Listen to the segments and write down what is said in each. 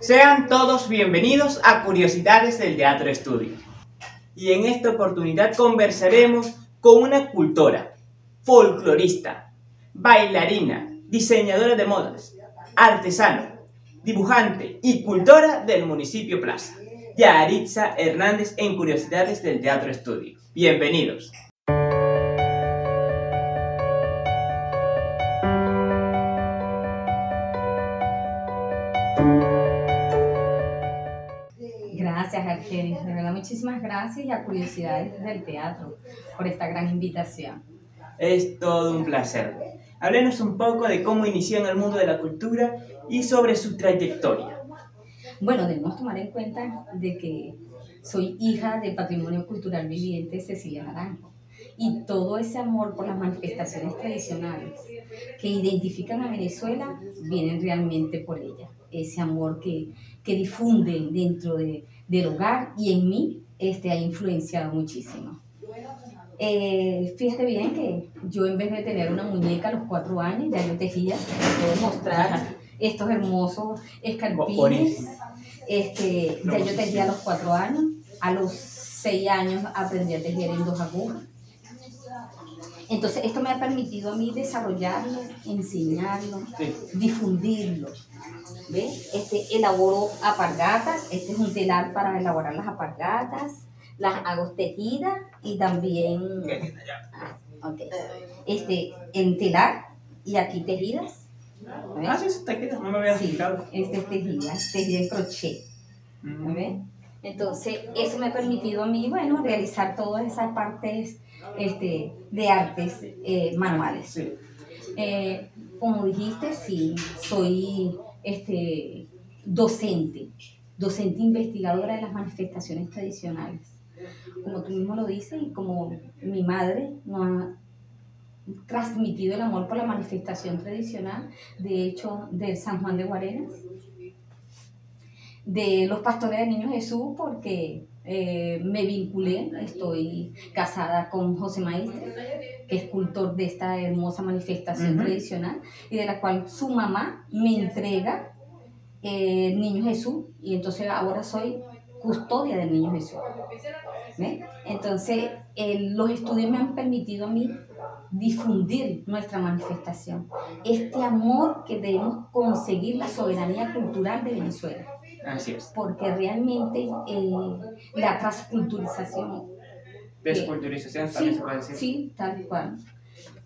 Sean todos bienvenidos a Curiosidades del Teatro Estudio. Y en esta oportunidad conversaremos con una escultora, folclorista, bailarina, diseñadora de modas, artesano, dibujante y cultora del municipio Plaza, Yaritza Hernández en Curiosidades del Teatro Estudio. Bienvenidos. Argenis. De verdad, muchísimas gracias y a Curiosidades del Teatro por esta gran invitación. Es todo un placer. Háblenos un poco de cómo inició en el mundo de la cultura y sobre su trayectoria. Bueno, debemos tomar en cuenta de que soy hija del patrimonio cultural viviente Cecilia Naranjo y todo ese amor por las manifestaciones tradicionales que identifican a Venezuela vienen realmente por ella. Ese amor que, que difunde dentro de, del hogar y en mí este, ha influenciado muchísimo. Eh, fíjate bien que yo en vez de tener una muñeca a los cuatro años, ya yo tejía, puedo mostrar estos hermosos escarpines. Este, ya yo tejía a los cuatro años, a los seis años aprendí a tejer en dos agujas. Entonces, esto me ha permitido a mí desarrollarlo, enseñarlo, difundirlo. ¿Ves? Este, elaboro apargatas, este es un telar para elaborar las apargatas, las hago tejidas y también ah, okay. este, en telar y aquí tejidas. ¿ves? Ah, sí, es tejidas, no me había Sí, este es tejida, tejida en crochet. Mm. ¿ves? Entonces, eso me ha permitido a mí, bueno, realizar todas esas partes este, de artes eh, manuales. Sí. Eh, como dijiste, sí, soy este, docente, docente investigadora de las manifestaciones tradicionales. Como tú mismo lo dices y como mi madre nos ha transmitido el amor por la manifestación tradicional, de hecho, del San Juan de Guarenas, de los pastores de Niño Jesús, porque eh, me vinculé, estoy casada con José Maestre, que es cultor de esta hermosa manifestación tradicional, y de la cual su mamá me entrega eh, el Niño Jesús, y entonces ahora soy custodia del Niño Jesús. ¿Ve? Entonces, eh, los estudios me han permitido a mí difundir nuestra manifestación, este amor que debemos conseguir la soberanía cultural de Venezuela Así es. porque realmente eh, la transculturización, Desculturización también se puede decir. sí, tal cual,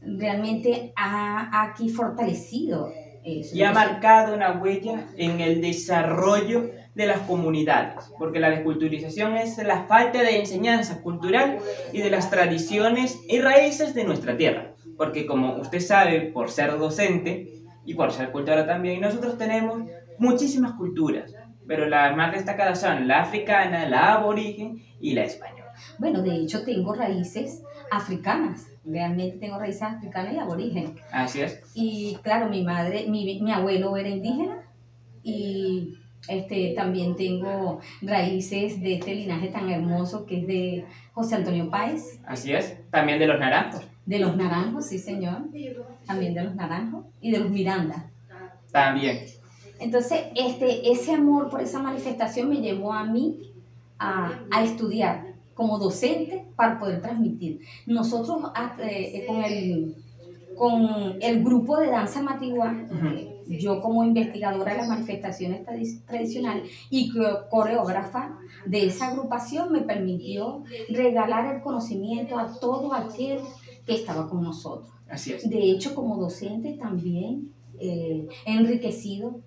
realmente ha aquí fortalecido eso. y ha marcado una huella en el desarrollo de las comunidades, porque la desculturización es la falta de enseñanza cultural y de las tradiciones y raíces de nuestra tierra, porque como usted sabe, por ser docente y por ser cultora también, nosotros tenemos muchísimas culturas, pero las más destacadas son la africana, la aborigen y la española. Bueno, de hecho tengo raíces africanas, realmente tengo raíces africanas y aborígenes. Así es. Y claro, mi madre, mi, mi abuelo era indígena y este, también tengo raíces de este linaje tan hermoso que es de José Antonio Páez, Así es. También de los naranjos. de los naranjos, sí señor, también de los naranjos y de los Miranda. También. Entonces, este, ese amor por esa manifestación me llevó a mí a, a estudiar como docente para poder transmitir. Nosotros a- eh, con, el, con el grupo de danza matigua, yo como investigadora de las manifestaciones tradi- tradicionales y co- coreógrafa de esa agrupación me permitió regalar el conocimiento a todo aquel que estaba con nosotros. Así es. De hecho, como docente también eh, he enriquecido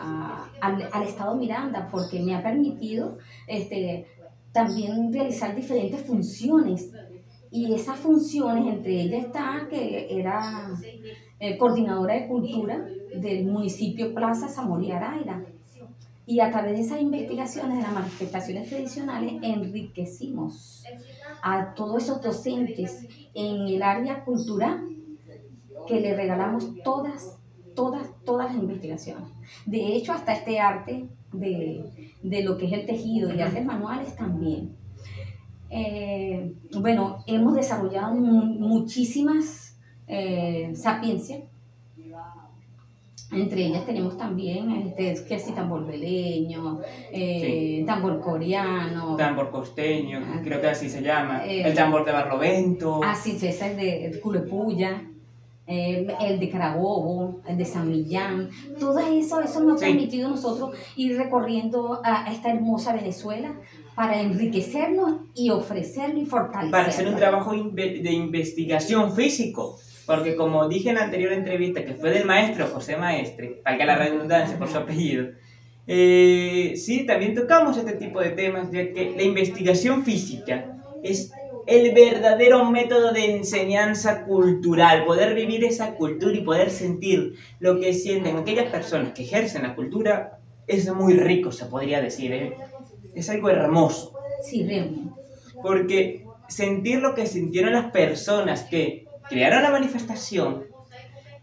al, al Estado Miranda porque me ha permitido este, también realizar diferentes funciones. Y esas funciones, entre ellas está que era eh, coordinadora de cultura del municipio Plaza Zamora Araira. Y a través de esas investigaciones de las manifestaciones tradicionales enriquecimos a todos esos docentes en el área cultural que le regalamos todas, todas, todas las investigaciones. De hecho, hasta este arte de, de lo que es el tejido y artes manuales también. Eh, bueno, hemos desarrollado mu- muchísimas eh, sapiencias Entre ellas tenemos también este, que si tambor veleño, eh, tambor coreano. Tambor costeño, creo que así se llama. eh, el tambor de Barlovento. Así es, ese es de el Culepuya, eh, el de Carabobo, el de San Millán. Todo eso, eso nos ha permitido nosotros ir recorriendo a esta hermosa Venezuela para enriquecernos y ofrecerlo y fortalecerlo. para hacer un trabajo de investigación físico. Porque como dije en la anterior entrevista, que fue del maestro José Maestre, valga la redundancia por su apellido, eh, sí, también tocamos este tipo de temas, ya que la investigación física es el verdadero método de enseñanza cultural, poder vivir esa cultura y poder sentir lo que sienten aquellas personas que ejercen la cultura, es muy rico, se podría decir, ¿eh? es algo hermoso Sí, realmente. porque sentir lo que sintieron las personas que crearon la manifestación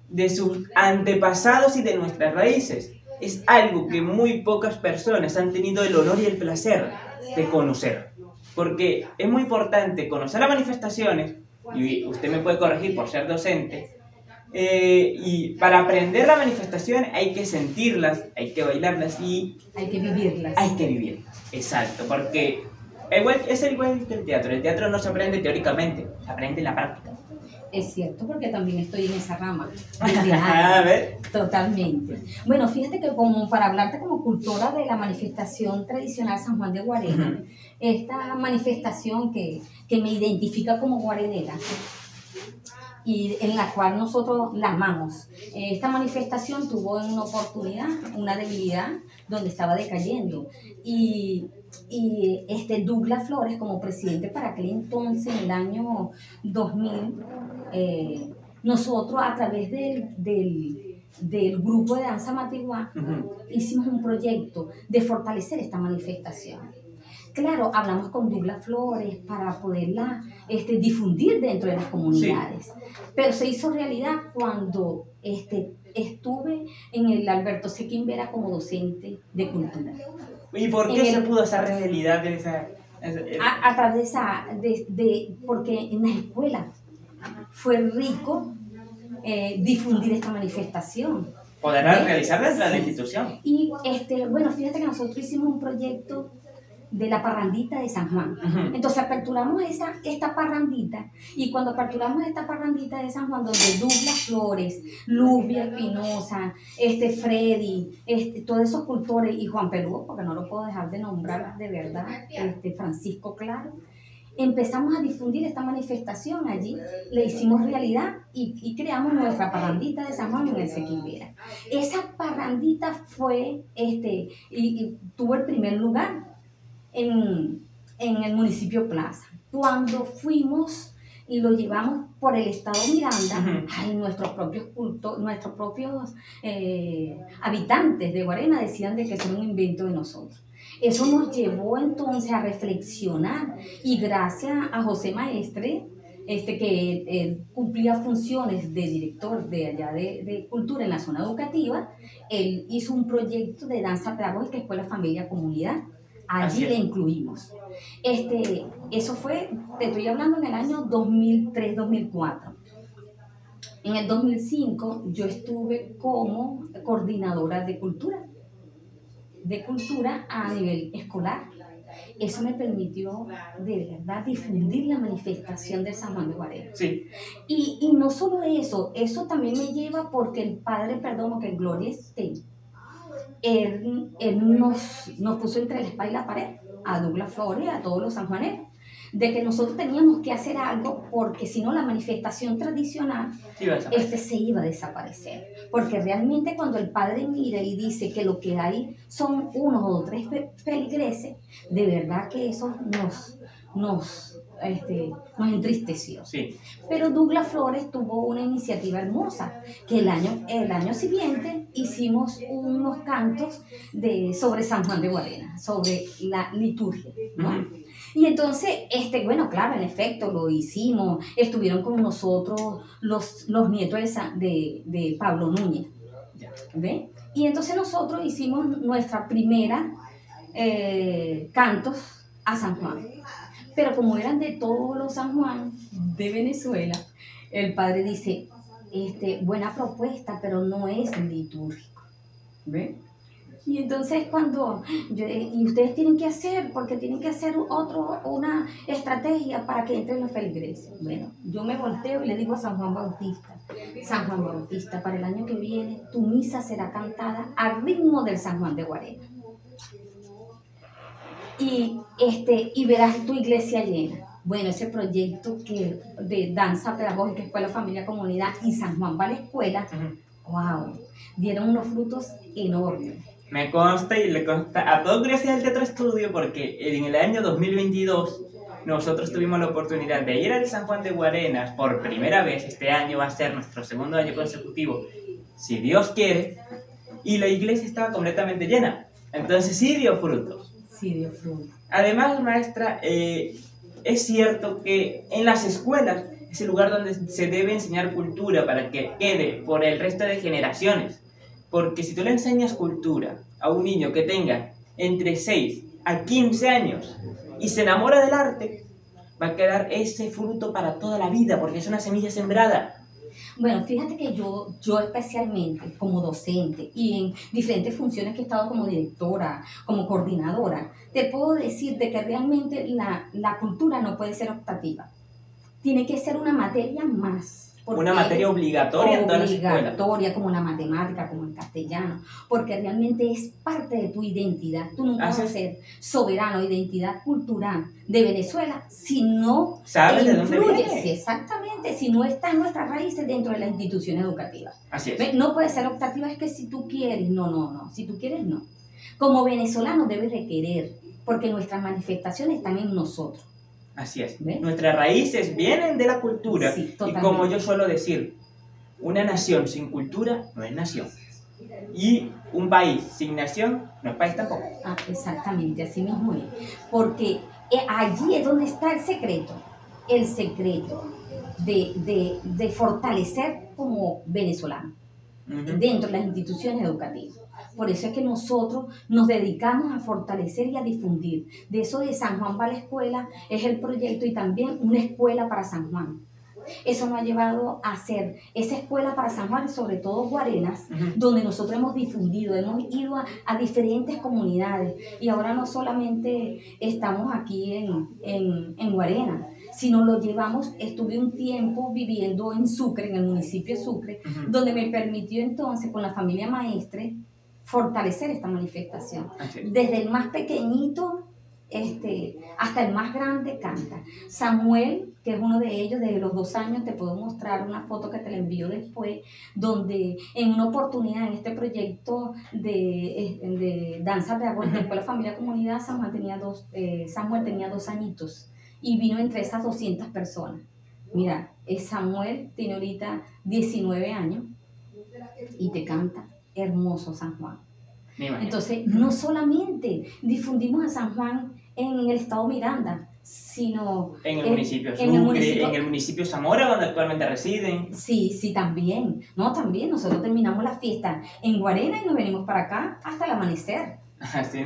de sus antepasados y de nuestras raíces es algo que muy pocas personas han tenido el honor y el placer de conocer. Porque es muy importante conocer las manifestaciones, y usted me puede corregir por ser docente, eh, y para aprender la manifestación hay que sentirlas, hay que bailarlas y Hay que vivirlas. hay que vivir. Exacto, porque igual, es igual que el teatro. El teatro no se aprende teóricamente, se aprende en la práctica. Es cierto, porque también estoy en esa rama. A ver. Totalmente. Bueno, fíjate que como para hablarte como cultora de la manifestación tradicional San Juan de Guarena, esta manifestación que, que me identifica como guarenera y en la cual nosotros la amamos. Esta manifestación tuvo una oportunidad, una debilidad, donde estaba decayendo. Y, y este Douglas Flores, como presidente para aquel entonces, en el año 2000, eh, nosotros a través del, del, del grupo de danza Matiguá Ujú. hicimos un proyecto de fortalecer esta manifestación. Claro, hablamos con Douglas Flores para poderla este, difundir dentro de las comunidades, pero se hizo realidad cuando este, estuve en el Alberto Sequimbera como docente de cultura. ¿Y por En qué el- se pudo hacer realidad esa... esa- eh, A, a través de esa, de, de- porque en las escuelas fue rico eh, difundir esta manifestación. poder ¿eh? realizar dentro de la Sí. institución? Y este, bueno, fíjate que nosotros hicimos un proyecto de la parrandita de San Juan. Ujú. Entonces aperturamos esa, esta parrandita y cuando aperturamos esta parrandita de San Juan, donde Douglas Flores, Lubia Espinosa, este Freddy, este, todos esos cultores y Juan Perú, porque no lo puedo dejar de nombrar de verdad, este Francisco Claro, empezamos a difundir esta manifestación allí, le hicimos realidad y, y creamos nuestra parrandita de San Juan en el Sequimbera. Esa parrandita fue, este, y, y tuvo el primer lugar en, en el municipio Plaza. Cuando fuimos y lo llevamos por el estado Miranda, Ujú. ay, nuestros propios cultos, nuestros propios eh, habitantes de Guarena decían de que es un invento de nosotros. Eso nos llevó entonces a reflexionar y gracias a José Maestre, este, que él, él cumplía funciones de director de allá de, de cultura en la zona educativa, él hizo un proyecto de danza pedagógica Escuela Familia Comunidad. Allí le incluimos. Este, eso fue, te estoy hablando en el año 2003-2004. En el 2005 yo estuve como coordinadora de cultura, de cultura a nivel escolar. Eso me permitió de verdad difundir la manifestación de San Juan de Guarena. Sí, Y, y no solo eso, eso también me lleva porque el Padre Perdomo, que en gloria esté, él, él nos, nos puso entre la espada y la pared, a Douglas Flores, a todos los sanjuaneros, de que nosotros teníamos que hacer algo porque si no la manifestación tradicional sí este se iba a desaparecer. Porque realmente cuando el padre mira y dice que lo que hay son unos o tres feligreses, de verdad que eso nos, nos, este, nos entristeció. Sí, Pero Douglas Flores tuvo una iniciativa hermosa, que el año, el año siguiente hicimos unos cantos de, sobre San Juan de Guarena, sobre la liturgia. Y entonces, este, bueno, claro, en efecto, lo hicimos, estuvieron con nosotros los, los nietos de, Sa- de, de Pablo Núñez. ¿Ve? Y entonces nosotros hicimos nuestra primera eh, cantos a San Juan. Pero como eran de todos los San Juan de Venezuela, el padre dice, este, buena propuesta, pero no es litúrgico. ¿Ve? Y entonces cuando, y ustedes tienen que hacer, porque tienen que hacer otro, una estrategia para que entren los feligreses. Bueno, yo me volteo y le digo a San Juan Bautista, San Juan Bautista, para el año que viene tu misa será cantada al ritmo del San Juan de Guarena. Y, este, y verás tu iglesia llena. Bueno, ese proyecto que de danza pedagógica, escuela, familia, comunidad y San Juan va a la escuela, wow, dieron unos frutos enormes. Me consta y le consta a todos gracias al Teatro Estudio porque en el año 2022 nosotros tuvimos la oportunidad de ir al San Juan de Guarenas por primera vez. Este año va a ser nuestro segundo año consecutivo, si Dios quiere. Y la iglesia estaba completamente llena. Entonces sí dio frutos. Sí dio frutos. Además, maestra, eh, es cierto que en las escuelas es el lugar donde se debe enseñar cultura para que quede por el resto de generaciones. Porque si tú le enseñas cultura a un niño que tenga entre 6 a 15 años y se enamora del arte, va a quedar ese fruto para toda la vida, porque es una semilla sembrada. Bueno, fíjate que yo, yo especialmente como docente y en diferentes funciones que he estado como directora, como coordinadora, te puedo decir de que realmente la, la cultura no puede ser optativa. Tiene que ser una materia más una materia obligatoria en todas Obligatoria, como la matemática, como el castellano, porque realmente es parte de tu identidad. Tú nunca vas a ser soberano, identidad cultural de Venezuela si no ¿Sabes de dónde Exactamente, si no está en nuestras raíces dentro de la institución educativa. Así es. No puede ser optativa, es que si tú quieres, no, no, no, si tú quieres, no. Como venezolano debes de querer, porque nuestras manifestaciones están en nosotros. Así es. Nuestras raíces vienen de la cultura. y como yo suelo decir, una nación sin cultura no es nación. Y un país sin nación no es país tampoco. Ah, exactamente, así mismo es. Porque eh, allí es donde está el secreto. El secreto de, de, fortalecer como venezolano dentro de las instituciones educativas. Por eso es que nosotros nos dedicamos a fortalecer y a difundir. De eso de San Juan va a la escuela es el proyecto y también una escuela para San Juan. Eso nos ha llevado a hacer esa escuela para San Juan, sobre todo Guarenas, donde nosotros hemos difundido, hemos ido a, diferentes comunidades y ahora no solamente estamos aquí en, en, en Guarenas, sino lo llevamos, estuve un tiempo viviendo en Sucre, en el municipio de Sucre, donde me permitió entonces con la familia maestre fortalecer esta manifestación. Desde el más pequeñito este, hasta el más grande canta. Samuel, que es uno de ellos, desde los dos años, te puedo mostrar una foto que te la envío después, donde en una oportunidad en este proyecto de, de danza de agua de la familia comunidad, Samuel tenía, dos, eh, Samuel tenía dos añitos y vino entre esas 200 personas. Mira, Samuel tiene ahorita 19 años y te canta hermoso San Juan. Entonces, no solamente difundimos a San Juan en el estado Miranda, sino en el municipio Sucre, en el municipio, en el municipio Zamora, donde actualmente residen. Sí, sí, también. No, también. Nosotros terminamos la fiesta en Guarena y nos venimos para acá hasta el amanecer. Así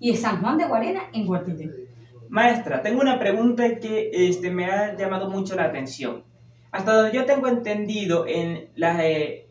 Y es San Juan de Guarena en Guartete. Maestra, tengo una pregunta que este, me ha llamado mucho la atención. Hasta donde yo tengo entendido, en las eh,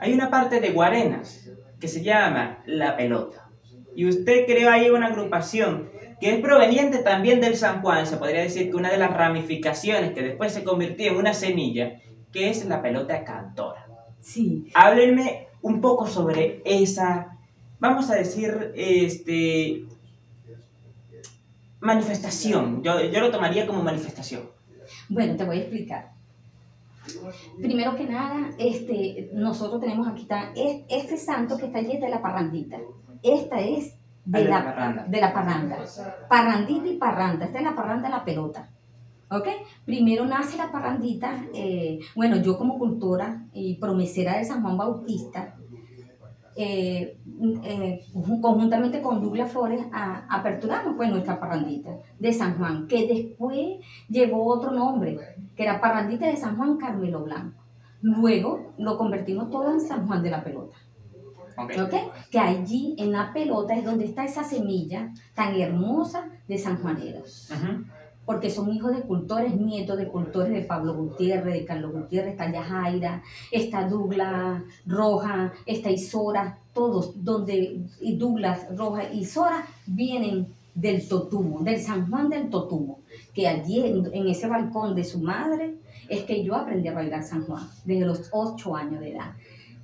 hay una parte de Guarenas que se llama La Pelota. Y usted creó ahí una agrupación que es proveniente también del San Juan, se podría decir que una de las ramificaciones que después se convirtió en una semilla, que es la pelota cantora. Sí. Háblenme un poco sobre esa, vamos a decir, este, manifestación. Yo, yo lo tomaría como manifestación. Bueno, te voy a explicar. Primero que nada, este, nosotros tenemos aquí está, este santo que está allí es de la parrandita. Esta es de, la, parranda. de la parranda. Parrandita y parranda. Esta es la parranda de la pelota. ¿Ok? Primero nace la parrandita. Eh, bueno, yo como cultora y promesera de San Juan Bautista, eh, eh, conjuntamente con Douglas Flores aperturamos pues nuestra parrandita de San Juan, que después llevó otro nombre, que era Parrandita de San Juan Carmelo Blanco. Luego lo convertimos todo en San Juan de la Pelota. Okay. Que allí en la pelota es donde está esa semilla tan hermosa de San Juaneros. Porque son hijos de cultores, nietos de cultores de Pablo Gutiérrez, de Carlos Gutiérrez, está Yajaira, está Douglas Roja, está Isora, todos, donde Douglas Roja y Isora vienen del Totumo, del San Juan del Totumo, que allí en, ese balcón de su madre es que yo aprendí a bailar San Juan, desde los 8 años de edad.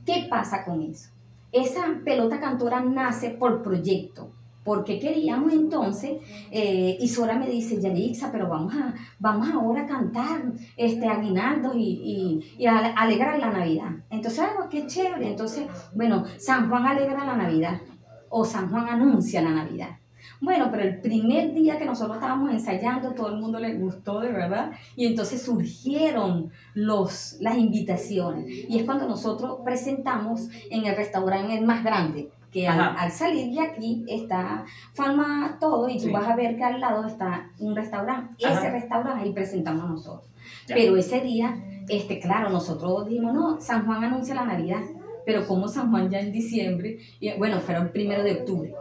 ¿Qué pasa con eso? Esa pelota cantora nace por proyecto, porque queríamos entonces, eh, y Sora me dice, Yarixa, pero vamos a, vamos ahora a cantar este, aguinaldos y, y, a alegrar la Navidad. Entonces, ah, qué chévere. Entonces, bueno, San Juan alegra la Navidad o San Juan anuncia la Navidad. Bueno, pero el primer día que nosotros estábamos ensayando, todo el mundo le gustó de verdad, y entonces surgieron los, las invitaciones. Y es cuando nosotros presentamos en el restaurante el más grande, que al, salir de aquí está Falma todo y tú vas a ver que al lado está un restaurante. Ese restaurante ahí presentamos nosotros. Pero ese día, este, claro, nosotros dijimos, no, San Juan anuncia la Navidad, pero como San Juan ya en diciembre, y, bueno, fueron el primero de octubre.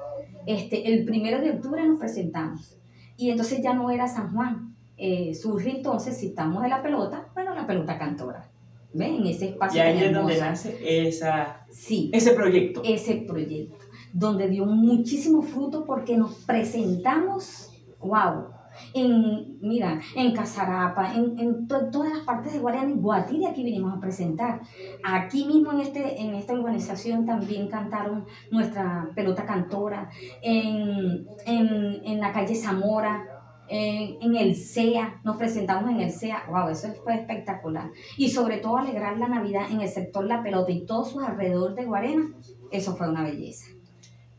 Este, el primero de octubre nos presentamos y entonces ya no era San Juan. Eh, surge entonces, si estamos de la pelota, bueno, la pelota cantora. ¿Ven? Ese espacio. Y ahí es donde nace esa, sí, ese proyecto. Ese proyecto, donde dio muchísimo fruto porque nos presentamos, wow, en, mira, en Casarapa, en, en todas las partes de Guarani, Guatire aquí vinimos a presentar. Aquí mismo en, este, en esta organización también cantaron nuestra pelota cantora, en, en, en la calle Zamora, en, el CEA, nos presentamos en el CEA, wow, eso fue espectacular. Y sobre todo alegrar la Navidad en el sector La Pelota y todos sus alrededor de Guarena, eso fue una belleza.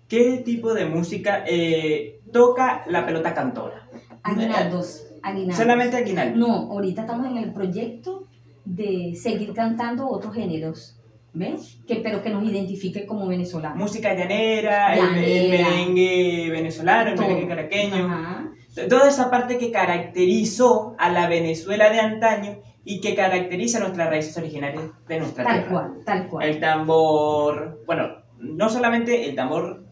¿Qué tipo de música eh, toca la pelota cantora? Aguinaldos, aguinaldos. ¿Solamente aguinaldos? No, ahorita estamos en el proyecto de seguir cantando otros géneros. ¿Ves? Que, pero que nos identifique como venezolanos. Música llanera, El, merengue venezolano, el merengue caraqueño toda esa parte que caracterizó a la Venezuela de antaño y que caracteriza nuestras raíces originarias de nuestra tal tierra. Cual, tal cual. El tambor, bueno, no solamente el tambor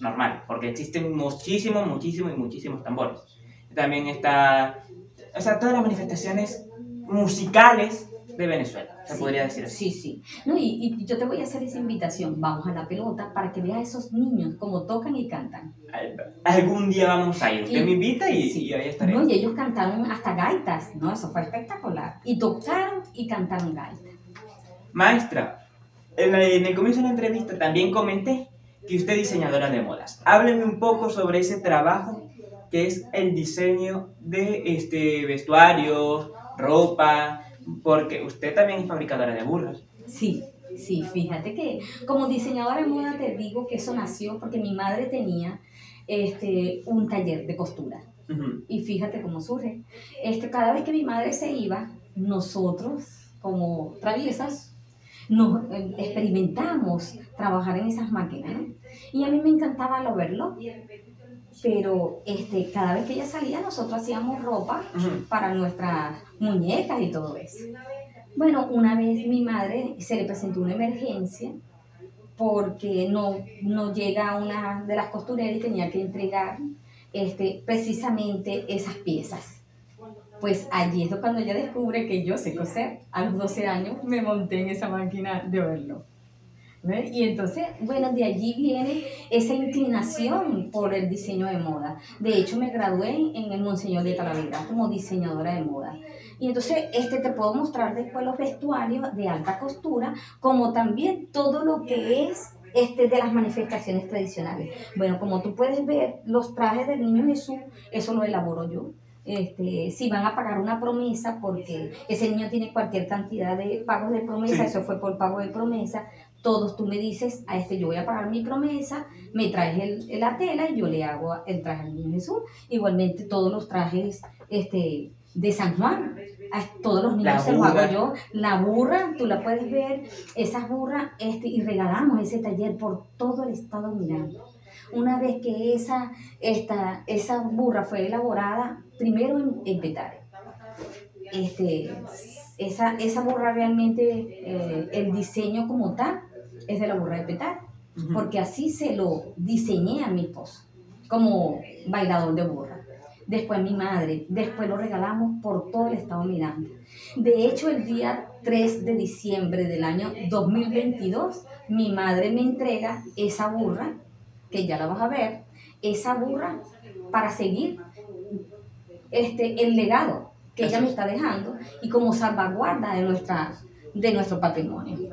normal, porque existen muchísimos, muchísimos y muchísimos tambores. También está, o sea, todas las manifestaciones musicales de Venezuela, se podría decir así. Sí, sí. No, y, y, yo te voy a hacer esa invitación. Vamos a la pelota para que veas a esos niños cómo tocan y cantan. Algún día vamos a ir. Usted me invita y, y, ahí estaremos. No, y ellos cantaron hasta gaitas, ¿no? Eso fue espectacular. Y tocaron y cantaron gaitas. Maestra, en, en el comienzo de la entrevista también comenté que usted es diseñadora de modas. Hábleme un poco sobre ese trabajo que es el diseño de este vestuarios, ropa, porque usted también es fabricadora de burros. Sí, sí, fíjate que como diseñadora de moda te digo que eso nació porque mi madre tenía este, un taller de costura. Y fíjate cómo surge. Este, cada vez que mi madre se iba, nosotros, como traviesas, nos eh, experimentamos trabajar en esas máquinas. Y a mí me encantaba lo verlo pero este, cada vez que ella salía nosotros hacíamos ropa para nuestras muñecas y todo eso. Bueno, una vez mi madre se le presentó una emergencia porque no, no llega una de las costureras y tenía que entregar este, precisamente esas piezas. Pues allí es cuando ella descubre que yo sé coser. A los 12 años me monté en esa máquina de horno. Y entonces, bueno, de allí viene esa inclinación por el diseño de moda. De hecho, me gradué en el Monseñor de Talavera como diseñadora de moda. Y entonces, este te puedo mostrar después los vestuarios de alta costura, como también todo lo que es este, de las manifestaciones tradicionales. Bueno, como tú puedes ver, los trajes del niño Jesús, eso lo elaboro yo. Este, si van a pagar una promesa, porque ese niño tiene cualquier cantidad de pagos de promesa, eso fue por pago de promesa, todos tú me dices, a este yo voy a pagar mi promesa, me traes el, la tela y yo le hago el traje al niño Jesús. Igualmente todos los trajes este, de San Juan, a todos los niños se los hago yo. La burra, tú la puedes ver, esas burras, este, y regalamos ese taller por todo el estado Miranda. Una vez que esa, esta, esa burra fue elaborada, primero en, en Petare. Este, esa, esa burra realmente, eh, el diseño como tal, es de la burra de petar, porque así se lo diseñé a mi esposo, como bailador de burra. después mi madre, después lo regalamos por todo el estado Miranda. De hecho, el día 3 de diciembre del año 2022, mi madre me entrega esa burra, que ya la vas a ver, esa burra para seguir este, el legado que ella me está dejando y como salvaguarda de, nuestra, de nuestro patrimonio.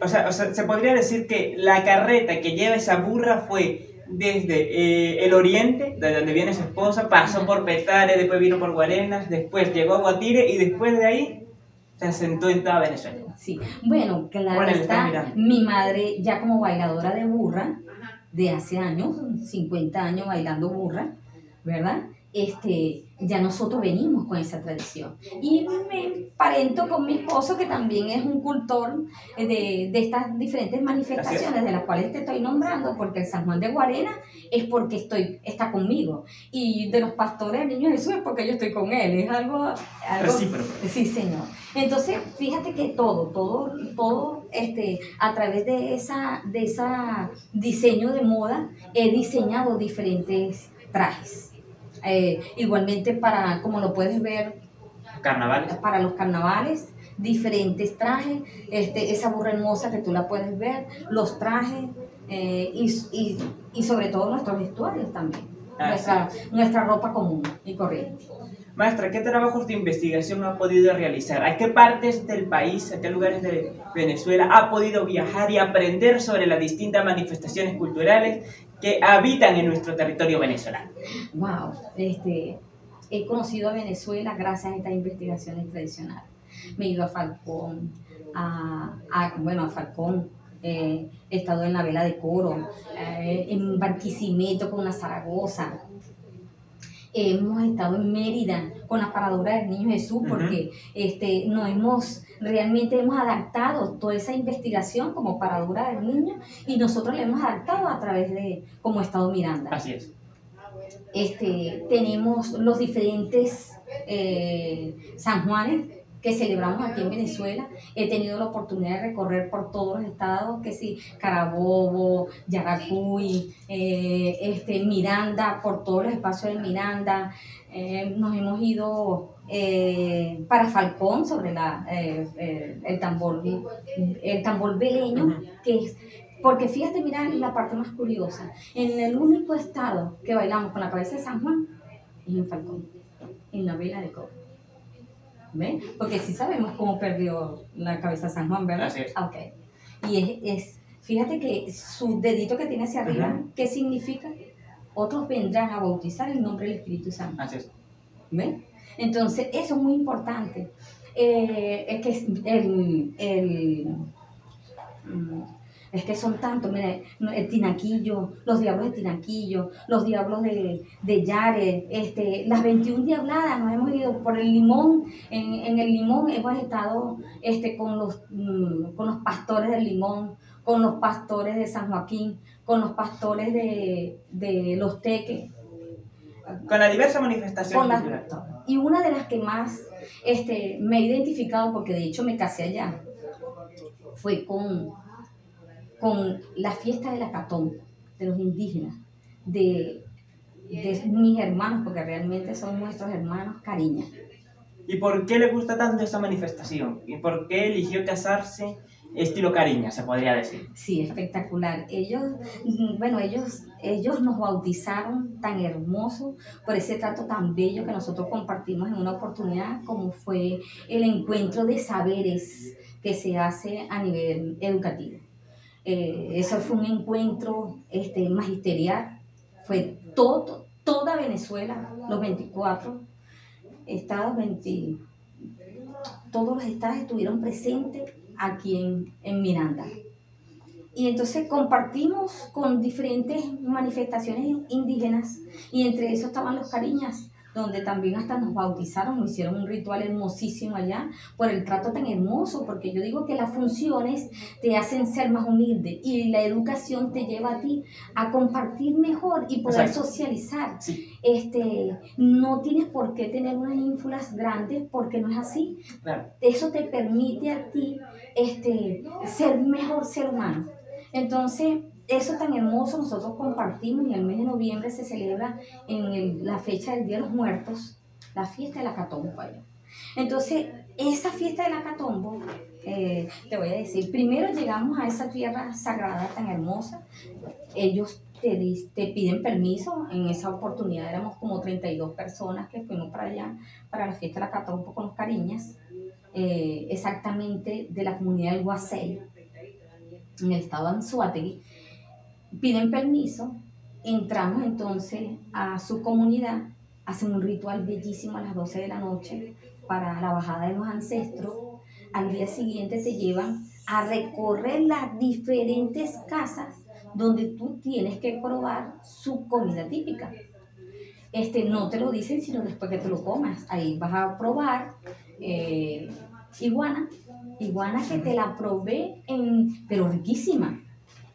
O sea, o sea, se podría decir que la carreta que lleva esa burra fue desde eh, el oriente, de donde viene su esposa, pasó por Petare, después vino por Guarenas, después llegó a Guatire y después de ahí se asentó en toda Venezuela. Sí, bueno, claro está, mi madre ya como bailadora de burra, de hace años, 50 años bailando burra, ¿verdad? Este, ya nosotros venimos con esa tradición. Y me parento con mi esposo, que también es un cultor de, de estas diferentes manifestaciones de las cuales te estoy nombrando, porque el San Juan de Guarena es porque estoy, está conmigo. Y de los pastores del Niño Jesús es porque yo estoy con él. Es algo... algo sí, señor. Entonces, fíjate que todo, todo, todo, este, a través de esa, de esa diseño de moda, he diseñado diferentes trajes eh, igualmente para, como lo puedes ver, carnavales. Para los carnavales, diferentes trajes, este, esa burra hermosa que tú la puedes ver, los trajes eh, y, y, y, sobre todo nuestros vestuarios también, ah, nuestra, nuestra ropa común y corriente. Maestra, ¿qué trabajos de investigación ha podido realizar? ¿A qué partes del país, a qué lugares de Venezuela ha podido viajar y aprender sobre las distintas manifestaciones culturales que habitan en nuestro territorio venezolano? Wow, este, he conocido a Venezuela gracias a estas investigaciones tradicionales. Me he ido a Falcón, a, bueno, a Falcón, eh, he estado en la vela de coro, eh, en Barquisimeto con la Zaragoza, hemos estado en Mérida con la paradura del Niño Jesús porque este, no hemos, realmente hemos adaptado toda esa investigación como paradura del niño y nosotros la hemos adaptado a través de como Estado Miranda. Así es. Este, tenemos los diferentes eh, San Juanes que celebramos aquí en Venezuela. He tenido la oportunidad de recorrer por todos los estados, que sí, Carabobo, Yaracuy, eh, este, Miranda, por todos los espacios de Miranda. Eh, nos hemos ido eh, para Falcón sobre la, el, tambor, el tambor beleño, que es porque fíjate, mira la parte más curiosa. En el único estado que bailamos con la cabeza de San Juan es en Falcón, en la vela de cobre. Porque sí sabemos cómo perdió la cabeza San Juan, ¿verdad? Así es. Ok. Y es, fíjate que su dedito que tiene hacia arriba, ¿qué significa? Otros vendrán a bautizar el nombre del Espíritu Santo. Así es. ¿Ven? Entonces, eso es muy importante. Eh, es que el, el mm, es que son tantos, mira, el Tinaquillo, los diablos de Tinaquillo, los diablos de, de Yare, este, las 21 diabladas, nos hemos ido por el limón, en, en el limón hemos estado este, con, los, mm, con los pastores del limón, con los pastores de San Joaquín, con los pastores de, de los teques. Con la diversa manifestación Y una de las que más este, me he identificado, porque de hecho me casé allá, fue con con la fiesta de la Catón, de los indígenas, de, de mis hermanos, porque realmente son nuestros hermanos cariña. ¿Y por qué le gusta tanto esta manifestación? ¿Y por qué eligió casarse estilo cariña, se podría decir? Sí, espectacular. Ellos, bueno, ellos, ellos nos bautizaron tan hermoso por ese trato tan bello que nosotros compartimos en una oportunidad como fue el encuentro de saberes que se hace a nivel educativo. Eh, eso fue un encuentro este, magisterial. Fue todo, toda Venezuela, los 24 estados, 20, todos los estados estuvieron presentes aquí en, en Miranda. Y entonces compartimos con diferentes manifestaciones indígenas y entre eso estaban los cariñas donde también hasta nos bautizaron, nos hicieron un ritual hermosísimo allá por el trato tan hermoso, porque yo digo que las funciones te hacen ser más humilde y la educación te lleva a ti a compartir mejor y poder socializar. Este, no tienes por qué tener unas ínfulas grandes porque no es así. Eso te permite a ti este, ser mejor ser humano. Entonces, eso tan hermoso nosotros compartimos. En el mes de noviembre se celebra en el- la fecha del Día de los Muertos, la fiesta de la Catombo. allá. Entonces, esa fiesta de la Catombo, eh, te voy a decir, primero llegamos a esa tierra sagrada tan hermosa. Ellos te, te piden permiso. En esa oportunidad éramos como 32 personas que fuimos para allá, para la fiesta de la Catombo con los cariñas, eh, exactamente de la comunidad del Guasey, en el estado Anzuategui. Piden permiso, entramos entonces a su comunidad, hacen un ritual bellísimo a las 12 de la noche para la bajada de los ancestros. Al día siguiente te llevan a recorrer las diferentes casas donde tú tienes que probar su comida típica. Este, no te lo dicen sino después que te lo comas. Ahí vas a probar eh, iguana, iguana que te la probé en, pero riquísima,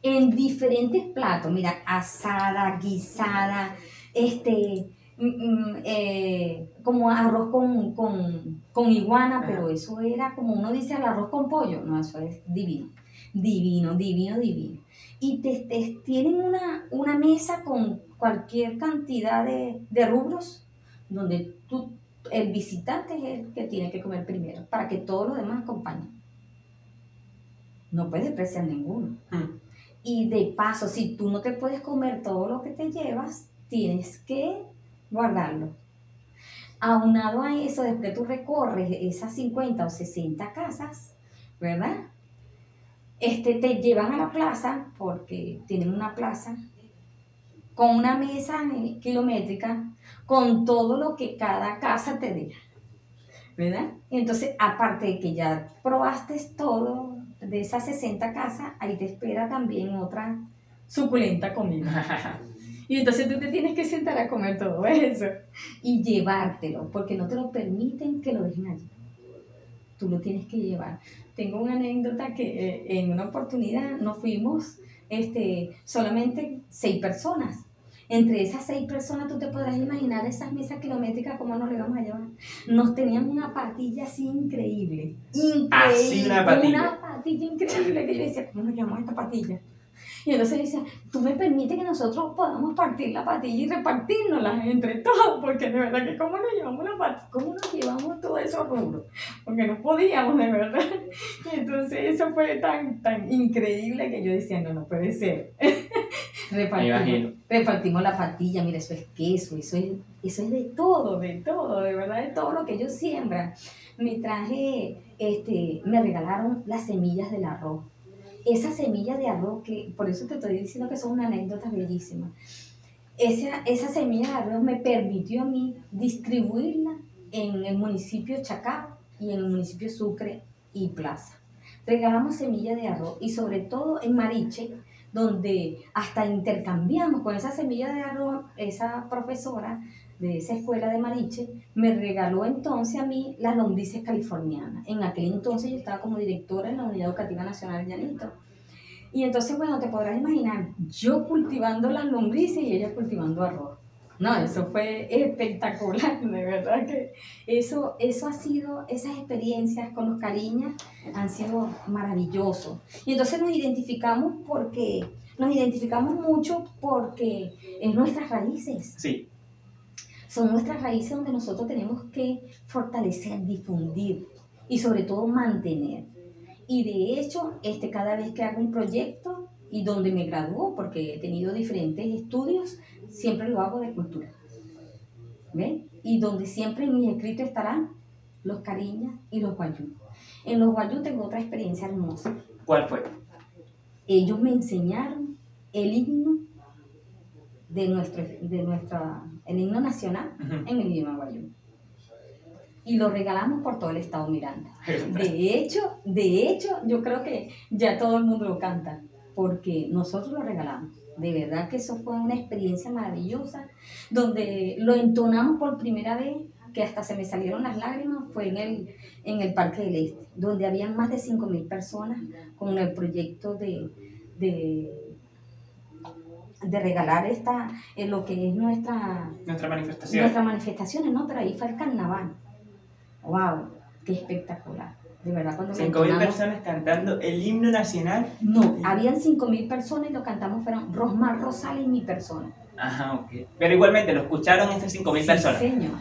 en diferentes platos. Mira, asada, guisada, este, mm, mm, eh, como arroz con, con, con iguana, Ajá. pero eso era como uno dice el arroz con pollo. No, eso es divino, divino, divino, divino. Y te, te- tienen una, una mesa con cualquier cantidad de, de rubros donde tú, el visitante es el que tiene que comer primero para que todos los demás acompañen. No puedes despreciar ninguno. Mm. Y de paso, si tú no te puedes comer todo lo que te llevas, tienes que guardarlo. Aunado a eso, después tú recorres esas 50 o 60 casas, ¿verdad? Este, te llevan a la plaza, porque tienen una plaza, con una mesa kilométrica, con todo lo que cada casa te deja, ¿verdad? Entonces, aparte de que ya probaste todo de esas 60 casas, ahí te espera también otra suculenta comida. Y entonces tú te tienes que sentar a comer todo eso y llevártelo, porque no te lo permiten que lo dejen allí. Tú lo tienes que llevar. Tengo una anécdota que eh, en una oportunidad nos fuimos este, solamente seis personas. Entre esas seis personas tú te podrás imaginar esas mesas kilométricas cómo nos lo íbamos a llevar. Nos tenían una patilla así increíble. Increíble. Así una patilla. Una patilla increíble que yo decía, ¿cómo nos llamamos esta patilla? Y entonces decía, tú me permites que nosotros podamos partir la patilla y repartirnosla entre todos, porque de verdad que cómo nos llevamos la patilla, cómo nos llevamos todo eso rubros, porque no podíamos de verdad. Y entonces eso fue tan, tan increíble que yo decía, no, no puede ser. Repartimos, repartimos la patilla, mira, eso es queso, eso es, eso es de todo, de todo, de verdad, de todo lo que ellos siembran. Me traje, este, me regalaron las semillas del arroz esa semilla de arroz, que por eso te estoy diciendo que son una anécdota bellísima, esa, esa semilla de arroz me permitió a mí distribuirla en el municipio Chacao y en el municipio Sucre y Plaza. Regalamos semilla de arroz y sobre todo en Mariche, donde hasta intercambiamos con esa semilla de arroz, esa profesora de esa escuela de Mariche me regaló entonces a mí las lombrices californianas. En aquel entonces yo estaba como directora en la Unidad Educativa Nacional Llanito. Y entonces, bueno, te podrás imaginar, yo cultivando las lombrices y ella cultivando arroz. No, eso fue espectacular, de verdad que eso, eso ha sido, esas experiencias con los cariñas han sido maravillosos. Y entonces nos identificamos porque, nos identificamos mucho porque es nuestras raíces Sí, son nuestras raíces donde nosotros tenemos que fortalecer, difundir y sobre todo mantener. Y de hecho, este, cada vez que hago un proyecto y donde me gradúo, porque he tenido diferentes estudios, siempre lo hago de cultura. ¿Ven? Y donde siempre en mis escritos estarán los cariñas y los guayú. En los guayú tengo otra experiencia hermosa. ¿cuál fue? Ellos me enseñaron el himno de nuestro, de nuestra, el himno nacional en el idioma guayú. Y lo regalamos por todo el estado Miranda. De hecho, de hecho, yo creo que ya todo el mundo lo canta, porque nosotros lo regalamos. De verdad que eso fue una experiencia maravillosa, donde lo entonamos por primera vez, que hasta se me salieron las lágrimas, fue en el, en el Parque del Este, donde habían más de 5.000 personas con el proyecto de, de, de regalar esta, eh, lo que es nuestra, Nuestra manifestación. nuestras manifestaciones, ¿no? Pero ahí fue el carnaval. ¡Wow! ¡Qué espectacular! De De verdad, cuando lo 5.000 entonamos- personas cantando el himno nacional. No, habían 5.000 personas y lo cantamos fueron Rosmar Rosales y mi persona. Ajá, ok. Pero igualmente lo escucharon estas 5.000 Sí, personas. señor.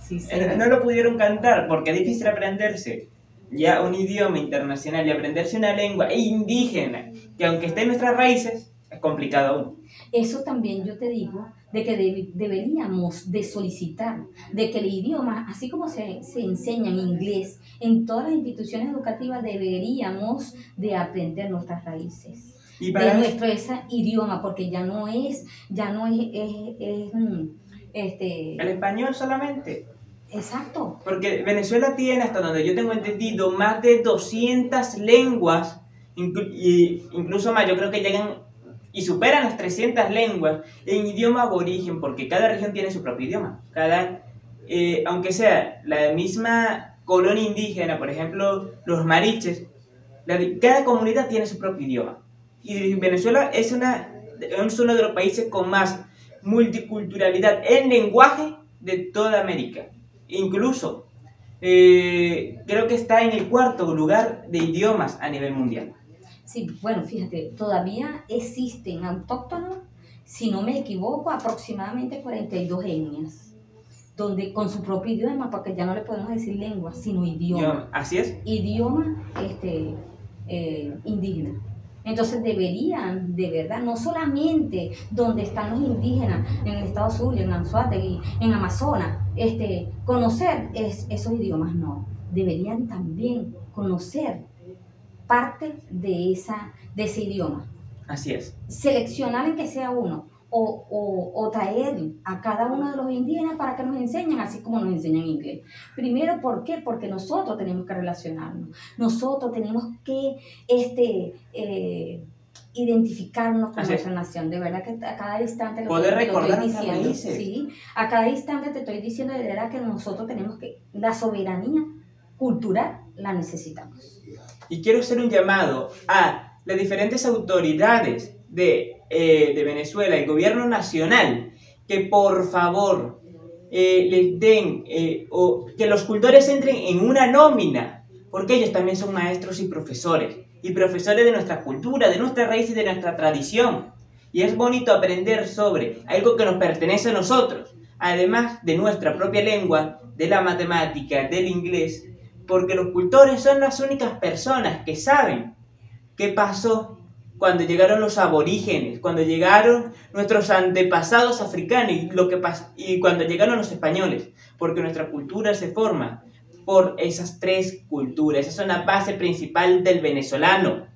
Sí, Eh, señor. No lo pudieron cantar porque es difícil aprenderse ya un idioma internacional y aprenderse una lengua indígena que aunque esté en nuestras raíces es complicado aún. Eso también yo te digo de que deb- deberíamos de solicitar de que el idioma, así como se, se enseña en inglés en todas las instituciones educativas, deberíamos de aprender nuestras raíces. Y de para nuestro ese idioma, porque ya no es, ya no es, es, es, mm, este, el español solamente. exacto, Porque Venezuela tiene, hasta donde yo tengo entendido, más de 200 lenguas, inclu- y incluso más, yo creo que llegan y superan las 300 lenguas en idioma aborigen, porque cada región tiene su propio idioma. Cada, eh, aunque sea la misma colonia indígena, por ejemplo, los mariches, cada comunidad tiene su propio idioma. Y Venezuela es, una, es uno de los países con más multiculturalidad en lenguaje de toda América. Incluso eh, creo que está en el cuarto lugar de idiomas a nivel mundial. sí, bueno, fíjate, todavía existen autóctonos, si no me equivoco, aproximadamente 42 etnias, donde con su propio idioma, porque ya no le podemos decir lengua, sino idioma. Yo- así es. idioma este, eh, indígena. Entonces deberían, de verdad, no solamente donde están los indígenas, en el estado Zulia, en Anzuategui, en Amazonas, este, conocer es- esos idiomas, no. Deberían también conocer parte de, esa, de ese idioma. Así es. Seleccionar en que sea uno. O, o, o traer a cada uno de los indígenas para que nos enseñen, así como nos enseñan inglés. Primero, ¿por qué? Porque nosotros tenemos que relacionarnos. Nosotros tenemos que este, eh, identificarnos con Así es. nuestra nación. De verdad que a cada instante lo, Poder lo estoy diciendo. Sí, a cada instante te estoy diciendo de verdad que nosotros tenemos que, la soberanía cultural la necesitamos. Y quiero hacer un llamado a las diferentes autoridades de, eh, de Venezuela, el gobierno nacional, que por favor eh, les den, eh, o que los cultores entren en una nómina, porque ellos también son maestros y profesores, y profesores de nuestra cultura, de nuestra raíz y de nuestra tradición. Y es bonito aprender sobre algo que nos pertenece a nosotros, además de nuestra propia lengua, de la matemática, del inglés, porque los cultores son las únicas personas que saben qué pasó cuando llegaron los aborígenes, cuando llegaron nuestros antepasados africanos y, lo que y cuando llegaron los españoles, porque nuestra cultura se forma por esas tres culturas, esa es la base principal del venezolano.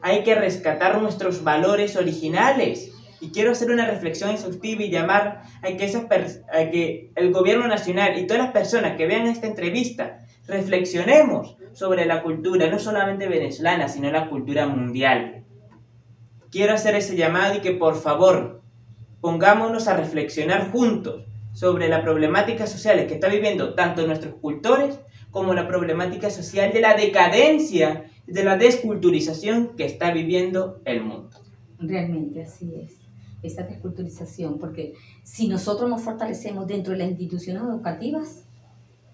Hay que rescatar nuestros valores originales. Y quiero hacer una reflexión exhaustiva y llamar a que, esas a que el gobierno nacional y todas las personas que vean esta entrevista reflexionemos sobre la cultura, no solamente venezolana, sino la cultura mundial. Quiero hacer ese llamado y que por favor pongámonos a reflexionar juntos sobre las problemáticas sociales que está viviendo tanto nuestros cultores como la problemática social de la decadencia de la desculturización que está viviendo el mundo. Realmente así es, esa desculturización, porque si nosotros nos fortalecemos dentro de las instituciones educativas,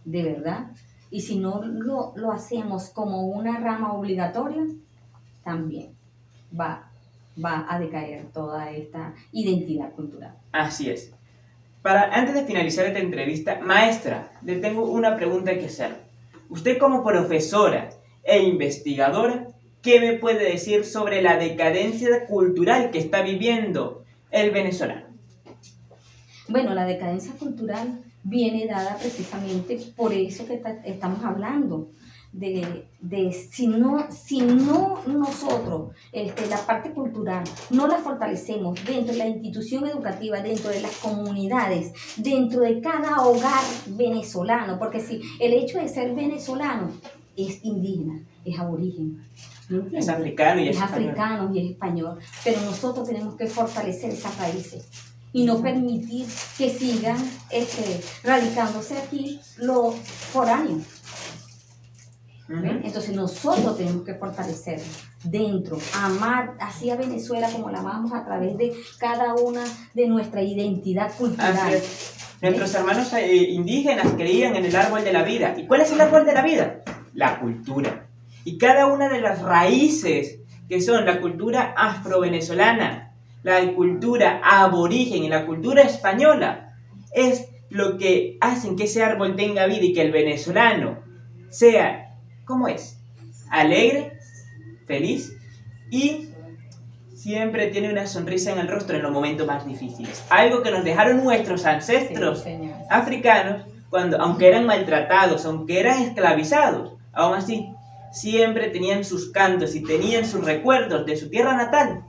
de verdad, y si no lo, lo hacemos como una rama obligatoria, también va, va a decaer toda esta identidad cultural. Así es. Para antes de finalizar esta entrevista, maestra, le tengo una pregunta que hacer. Usted como profesora e investigadora, ¿qué me puede decir sobre la decadencia cultural que está viviendo el venezolano? Bueno, la decadencia cultural viene dada precisamente por eso que ta- estamos hablando, de, de si, no, si no nosotros, este, la parte cultural, no la fortalecemos dentro de la institución educativa, dentro de las comunidades, dentro de cada hogar venezolano, porque si el hecho de ser venezolano es indígena, es aborigen. ¿me Es africano y es, es español. africano y es español, pero nosotros tenemos que fortalecer esas raíces y no permitir que sigan este, radicándose aquí los foráneos. ¿Ven? Ujú. Entonces nosotros tenemos que fortalecer dentro, amar así a Venezuela como la amamos a través de cada una de nuestra identidad cultural. Es. Nuestros hermanos eh, indígenas creían en el árbol de la vida. ¿Y cuál es el árbol de la vida? la cultura. Y cada una de las raíces que son la cultura afro-venezolana, la cultura aborigen y la cultura española, es lo que hacen que ese árbol tenga vida y que el venezolano sea, ¿cómo es? Alegre, feliz y siempre tiene una sonrisa en el rostro en los momentos más difíciles. Algo que nos dejaron nuestros ancestros africanos cuando, aunque eran maltratados, aunque eran esclavizados, aún así siempre tenían sus cantos y tenían sus recuerdos de su tierra natal.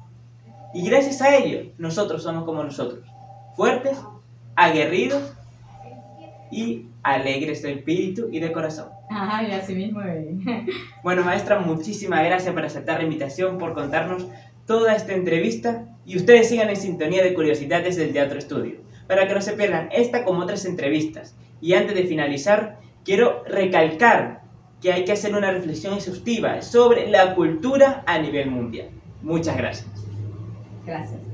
Y gracias a ello, nosotros somos como nosotros, fuertes, aguerridos y alegres de espíritu y de corazón. Ajá, y así mismo Bueno, maestra, muchísimas gracias por aceptar la invitación, por contarnos toda esta entrevista y ustedes sigan en sintonía de curiosidades del Teatro Estudio, para que no se pierdan esta como otras entrevistas. Y antes de finalizar, quiero recalcar que hay que hacer una reflexión exhaustiva sobre la cultura a nivel mundial. Muchas gracias. Gracias.